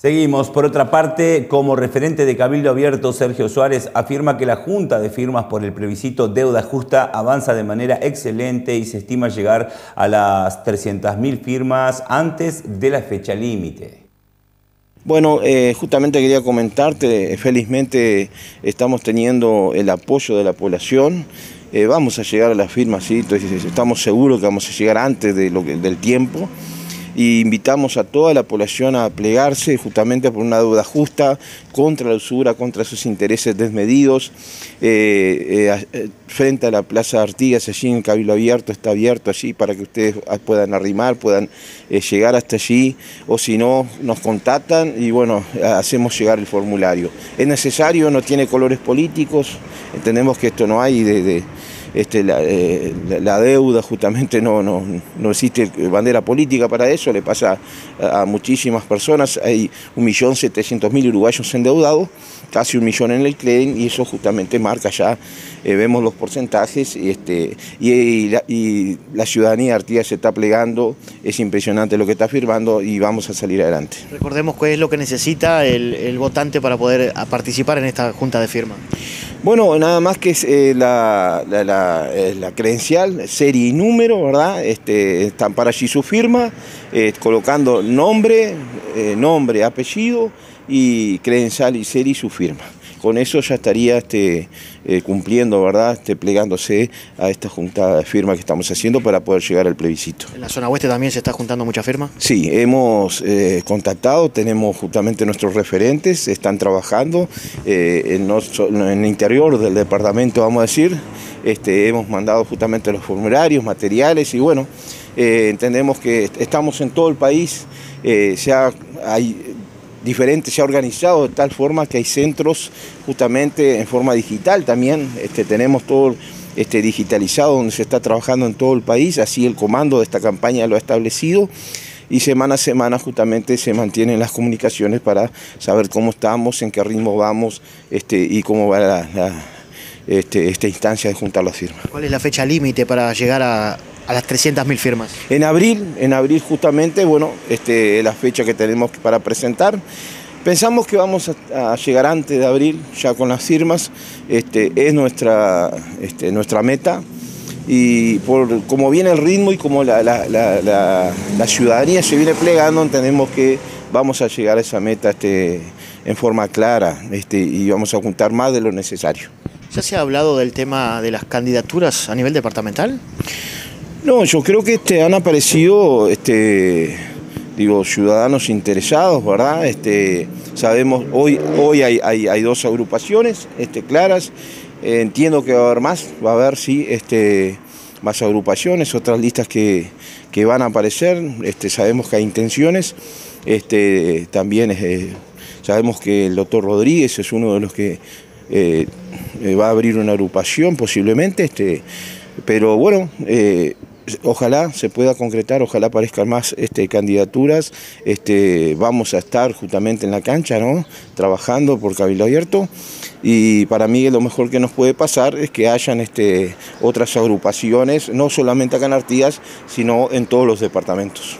Seguimos. Por otra parte, como referente de Cabildo Abierto, Sergio Suárez afirma que la Junta de Firmas por el plebiscito Deuda Justa avanza de manera excelente y se estima llegar a las 300.000 firmas antes de la fecha límite. Bueno, eh, justamente quería comentarte, felizmente estamos teniendo el apoyo de la población, eh, vamos a llegar a las firmas, ¿sí? Estamos seguros que vamos a llegar antes de lo del tiempo y invitamos a toda la población a plegarse justamente por una deuda justa contra la usura, contra sus intereses desmedidos. Eh, eh, eh, frente a la Plaza Artigas, allí en Cabildo Abierto, está abierto allí para que ustedes puedan arrimar, puedan llegar hasta allí, o si no, nos contactan y bueno, hacemos llegar el formulario. Es necesario, no tiene colores políticos, entendemos que esto no hay de este, eh, la, deuda justamente no, no, no, existe bandera política para eso, le pasa a, muchísimas personas, hay 1.700.000 uruguayos endeudados, casi un millón en el claim y eso justamente marca ya, eh, vemos los porcentajes y, este, y, la, ciudadanía Artigas se está plegando, es impresionante lo que está firmando y vamos a salir adelante. Recordemos qué es lo que necesita el votante para poder participar en esta junta de firma. Bueno, nada más que eh, la, eh, credencial, serie y número, ¿verdad? Este, están para allí su firma, eh, colocando nombre, nombre, apellido y credencial y serie y su firma con eso ya estaría este, eh, cumpliendo, ¿verdad? Este, plegándose a esta junta de firmas que estamos haciendo para poder llegar al plebiscito. ¿En la zona oeste también se está juntando mucha firma? Sí, hemos eh, contactado, tenemos justamente nuestros referentes, están trabajando eh, en, el interior del departamento, vamos a decir. Este, hemos mandado justamente los formularios, materiales y bueno, entendemos que estamos en todo el país, ya hay diferente, se ha organizado de tal forma que hay centros justamente en forma digital también, este, tenemos todo este, digitalizado donde se está trabajando en todo el país, así el comando de esta campaña lo ha establecido y semana a semana justamente se mantienen las comunicaciones para saber cómo estamos, en qué ritmo vamos este, y cómo va esta instancia de juntar las firmas. ¿Cuál es la fecha límite para llegar a, a las 300.000 firmas? En abril, en abril justamente, bueno, este, la fecha que tenemos para presentar. Pensamos que vamos a, llegar antes de abril ya con las firmas, este, es nuestra, este, nuestra meta y por como viene el ritmo y como la, ciudadanía se viene plegando, entendemos que vamos a llegar a esa meta este, en forma clara este, y vamos a juntar más de lo necesario. ¿Ya se ha hablado del tema de las candidaturas a nivel departamental? No, yo creo que este, han aparecido este, digo, ciudadanos interesados, ¿verdad? Este, sabemos, hoy, hoy hay, dos agrupaciones claras, eh, entiendo que va a haber más, va a haber, sí, más agrupaciones, otras listas que, van a aparecer, sabemos que hay intenciones, también eh, sabemos que el doctor Rodríguez es uno de los que eh, va a abrir una agrupación posiblemente, pero bueno, ojalá se pueda concretar, ojalá aparezcan más este, candidaturas. Este, vamos a estar justamente en la cancha, ¿no? trabajando por Cabildo Abierto. Y para mí lo mejor que nos puede pasar es que hayan este, otras agrupaciones, no solamente acá en Artigas, sino en todos los departamentos.